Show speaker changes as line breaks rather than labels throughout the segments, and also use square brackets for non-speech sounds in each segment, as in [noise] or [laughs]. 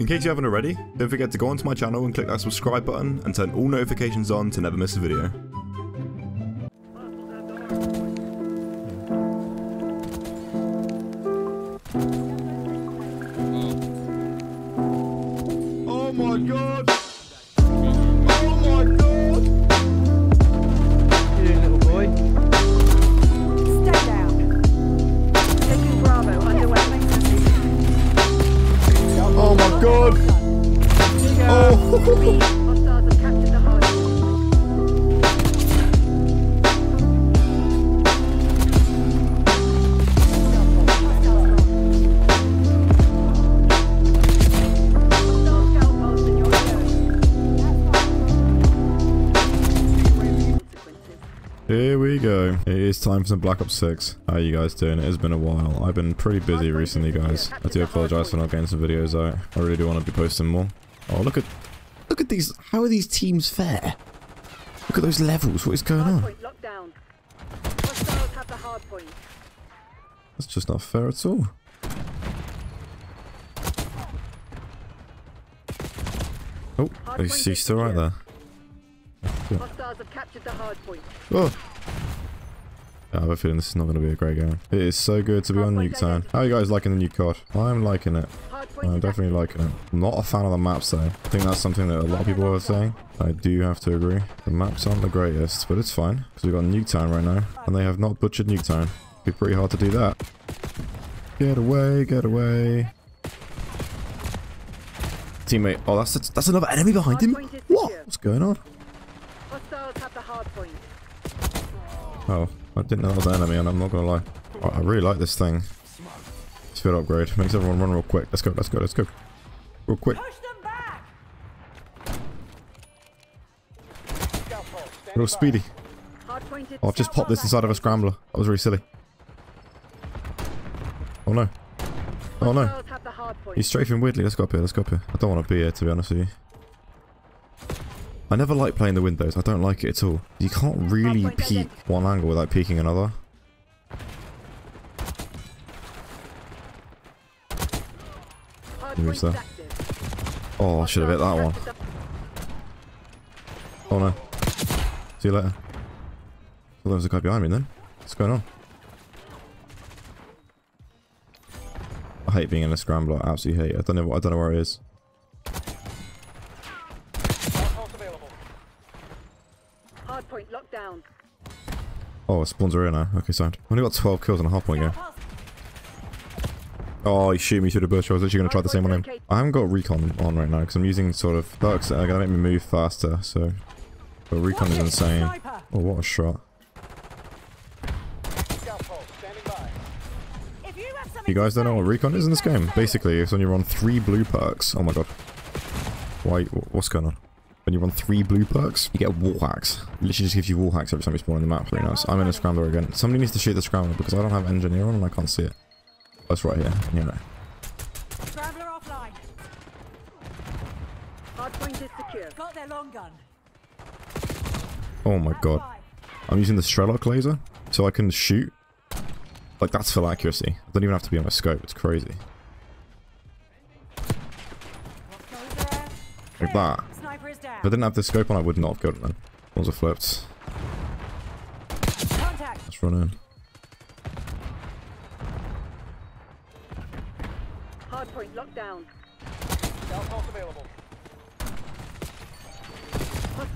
In case you haven't already, don't forget to go onto my channel and click that subscribe button and turn all notifications on to never miss a video. It is time for some Black Ops 6. How are you guys doing? It has been a while. I've been pretty busy recently, guys. I do apologize for not getting some videos out. I really do want to be posting more. Oh, look at... Look at these... How are these teams fair? Look at those levels. What is going on?
Hardpoint locked down. Hostiles have the hard point.
That's just not fair at all. Oh, he's, he's still right there.
Hostiles have captured the hard point.
Oh! I have a feeling this is not going to be a great game. It is so good to be on Nuketown. How are you guys liking the new COD? I'm liking it. I'm definitely liking it. I'm not a fan of the maps though. I think that's something that a lot of people are saying. I do have to agree. The maps aren't the greatest, but it's fine. Because we've got Nuketown right now. And they have not butchered Nuketown. It'd be pretty hard to do that. Get away, get away. Teammate. Oh, that's that's another enemy behind him. What? What's going on?
Hostiles have the hard point.
Oh, I didn't know that was an enemy, and I'm not gonna lie. I I really like this thing. Speed upgrade makes everyone run real quick. Let's go, let's go, let's go. Real quick.
Push them back.
Real speedy. Oh, I've just popped this inside of a scrambler. That was really silly. Oh no. Oh no.
Hostiles have the hard point.
He's strafing weirdly. Let's go up here, let's go up here. I don't want to be here, to be honest with you. I never like playing the windows. I don't like it at all. You can't really peek one angle without peeking another. That? Oh, I should have hit that one. Oh no. See you later. Well, there was a guy behind me then. What's going on? I hate being in a scrambler. I absolutely hate it. I don't know. I don't know where it is.
the Hardpoint locked down.
Oh, spawns are now. Okay, sound. I've only got 12 kills on a hard point game. Oh, he shoot me through the bush. I was actually going to try the same on him. I haven't got recon on right now because I'm using sort of perks that are going to make me move faster. So, but recon is insane. Oh, what a shot. You guys don't know what recon is in this game? Basically, it's when you run three blue perks. Oh my god. Why? What's going on? When you run three blue perks, you get wall hacks. It literally just gives you wall hacks every time you spawn in the map. Very nice. I'm in a scrambler again. Somebody needs to shoot the scrambler because I don't have engineer on and I can't see it. That's right here. You know.
Scrambler offline.
Hardpoint is secure.
Got their long gun.
Oh my god. I'm using the Strelok laser so I can shoot. Like that's full accuracy. I don't even have to be on my scope. It's crazy.
What goes there?
Like that.
Sniper is down.
If I didn't have the scope on, I would not have killed it then. Ones are flipped.
Contact.
Let's run in.
Hardpoint locked down.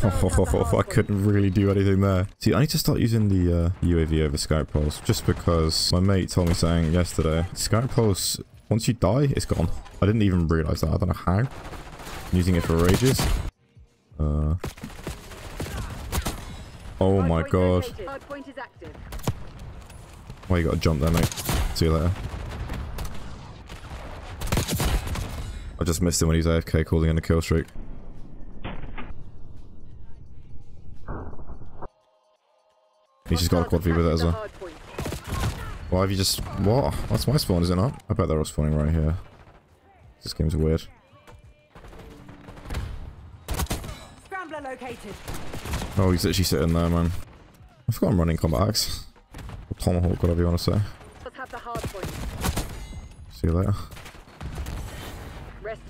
Oh, I couldn't really do anything there. See, I need to start using the uh, UAV over Scout Pulse, just because my mate told me something yesterday. Scout Pulse, once you die, it's gone. I didn't even realise that. I don't know how. I'm using it for ages. Uh. Oh my god.
located. Hardpoint is active.
Why you gotta jump there, mate? See you later. I just missed him when he's AFK calling in a kill streak. He's just got a quad feed with it as well. Why have you just... What? That's my spawn, is it not? I bet they're all spawning right here. This game's weird.
Located.
Oh, he's literally sitting there, man. I forgot I'm running combat axe. Or tomahawk, whatever you want to say.
Let's have the hardpoint.
See you later.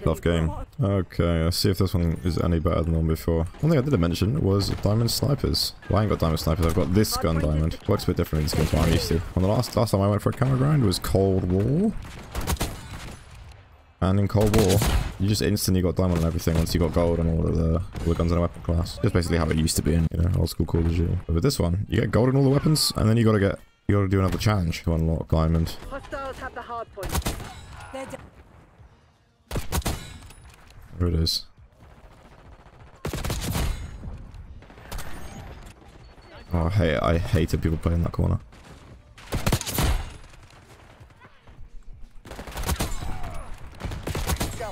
Tough game. Okay, let's see if this one is any better than the one before. One thing I didn't mention was diamond snipers. Well, I ain't got diamond snipers, I've got this gun diamond. Works a bit different in this game I'm used to. And the last, last time I went for a camo grind was Cold War. And in Cold War, you just instantly got diamond and everything once you got gold and all of the, all the guns in a weapon class. Just basically how it used to be in, you know, old school Call of Duty. But with this one, you get gold in all the weapons, and then you gotta get, you gotta do another challenge to unlock diamond.
Hostiles have the hard point.
There it is. Oh, I hate, I hated people playing that corner.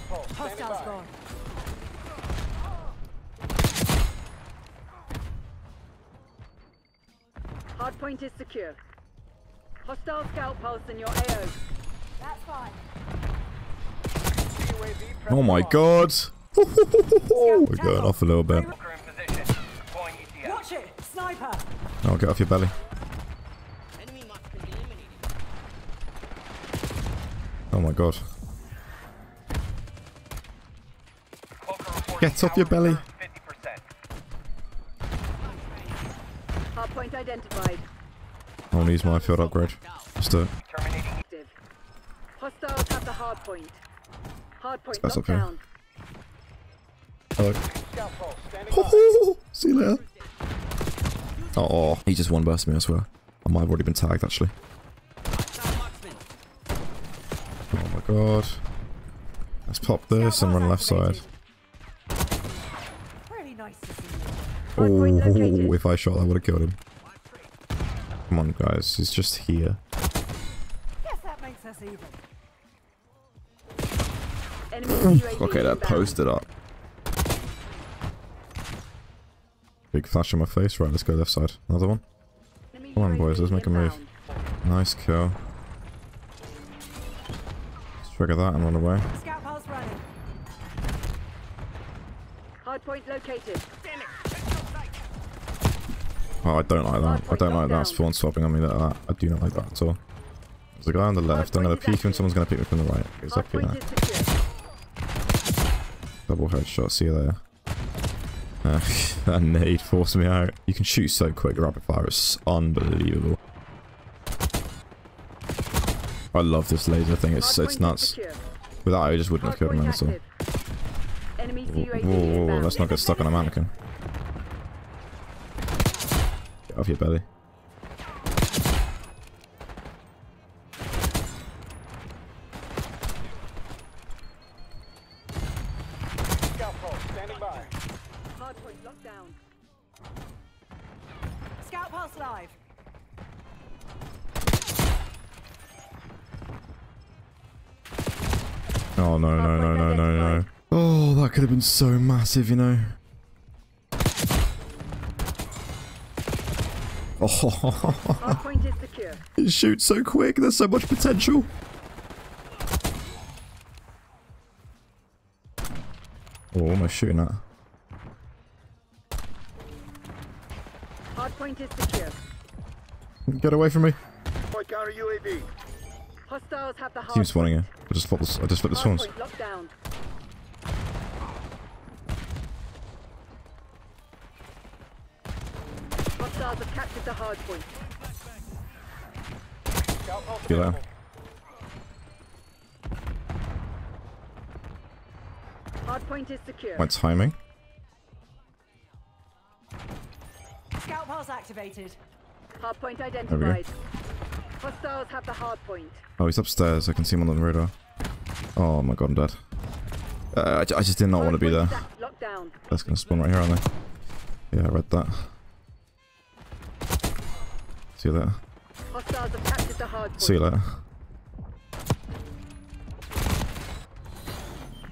Hostiles gone.
Hard point is secure. Hostile scout pulse in your AO.
That's fine.
Oh my god! We're going off a little bit.
Bunker in position. Deploying ETS.
Watch it! Sniper!
Oh, get off your belly.
Enemy mark been eliminated.
Oh my god. Get off your belly.
reserve 50%.
Hard point identified.
I want to use my field upgrade. Just do it.
Hostiles have the hard point. Hard point
That's
locked
okay.
down.
Hello. Oh, see you later. Oh, oh, he just one burst me, I swear. I might have already been tagged, actually. Oh my god. Let's pop this and run left side.
Really nice to see you.
Hard point
Oh, if I shot, I would have killed him. Come on, guys. He's just here.
Guess that makes us even. [clears throat]
Okay, that posted up. Big flash on my face. Right, let's go left side. Another one. Come on, boys, let's make a move. Nice kill. Let's trigger that and run away.
Scout pulse running.
Hard point located.
Oh, I don't like that. I don't like that spawn swapping on me like that. I do not like that at all. There's a guy on the left. I'm gonna peek and someone's gonna pick me from the right. He's up here.
point is secure.
Double headshot. See you there. Uh, that [laughs] nade forced me out. You can shoot so quick. Rapid fire is unbelievable. I love this laser thing. It's it's nuts. Without it, I just wouldn't have killed a
point
at all. Whoa, whoa, whoa, let's not get stuck on a mannequin. Get off your belly.
Hard point locked down.
Scout pulse live.
Oh no no no no no no. Oh, that could have been so massive, you know. Oh, [laughs]
Hard point is secure.
it shoots so quick. There's so much potential. Oh, almost shooting that.
Hard point is secure.
Get away from me.
counter
Hostiles have the hard
Team spawning
point.
here. I just flipped the, I just flipped the
Hard
swans.
point locked down. Hostiles have captured the hard point.
See you later.
Hard point is secure.
My timing.
Scout pulse activated.
Hard point
we go.
identified. Hostiles have the hard point.
Oh, he's upstairs. I can see him on the radar. Oh my god, I'm dead. Uh, I, I just did not want to be there. That's gonna spawn right here, aren't they? Yeah, I read that. See you later. See you later.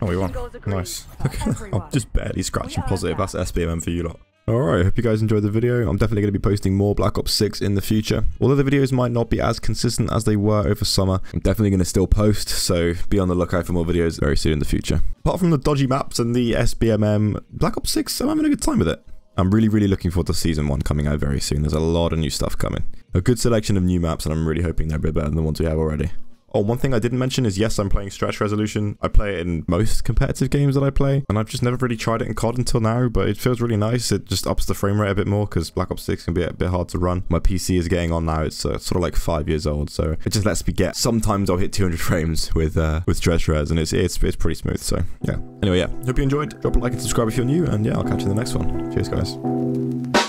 Oh, we won. Nice. [laughs] I'm just barely scratching positive.
that.
That's SBMM for you lot. Alright, hope you guys enjoyed the video. I'm definitely going to be posting more Black Ops 6 in the future. Although the videos might not be as consistent as they were over summer, I'm definitely going to still post, so be on the lookout for more videos very soon in the future. Apart from the dodgy maps and the SBMM, Black Ops 6, I'm having a good time with it. I'm really, really looking forward to Season 1 coming out very soon. There's a lot of new stuff coming. A good selection of new maps, and I'm really hoping they're a bit better than the ones we have already. Oh, one thing I didn't mention is yes, I'm playing stretch resolution. I play it in most competitive games that I play, and I've just never really tried it in COD until now, but it feels really nice. It just ups the frame rate a bit more because Black Ops 6 can be a bit hard to run. My PC is getting on now. It's uh, sort of like five years old, so it just lets me get. Sometimes I'll hit 200 frames with uh, with stretch res, and it's, it's it's pretty smooth. So yeah. Anyway, yeah. Hope you enjoyed. Drop a like and subscribe if you're new, and yeah, I'll catch you in the next one. Cheers, guys.